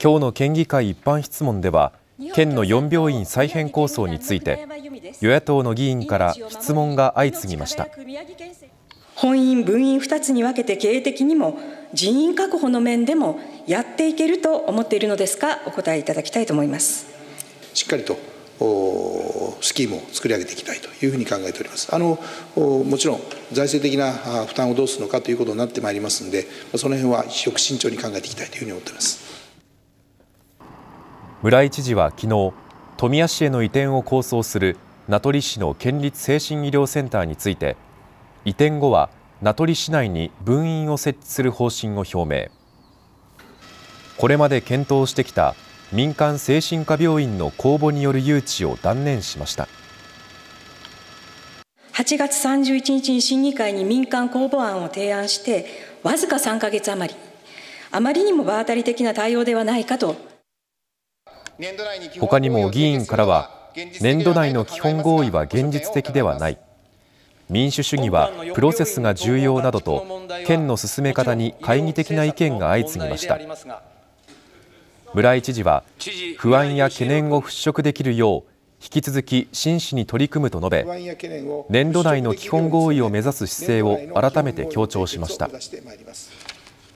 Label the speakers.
Speaker 1: 今日の県議会一般質問では県の4病院再編構想について与野党の議員から質問が相次ぎました。
Speaker 2: 本院分院2つに分けて経営的にも人員確保の面でもやっていけると思っているのですか？お答えいただきたいと思います。
Speaker 3: しっかりとスキームを作り上げていきたいというふうに考えております。あのもちろん財政的な負担をどうするのかということになってまいりますのでその辺はよく慎重に考えていきたいというふうに思っています
Speaker 1: 村井知事は昨日富谷市への移転を構想する名取市の県立精神医療センターについて移転後は名取市内に分院を設置する方針を表明。これまで検討してきた民間精神科病院の公募による誘致を断念しました。
Speaker 2: 8月31日に審議会に民間公募案を提案してわずか3か月余り。あまりにも場当たり的な対応ではないかと
Speaker 1: 他にも議員からは年度内の基本合意は現実的ではない民主主義はプロセスが重要などと県の進め方に懐疑的な意見が相次ぎました村井知事は不安や懸念を払拭できるよう引き続き真摯に取り組むと述べ年度内の基本合意を目指す姿勢を改めて強調しました。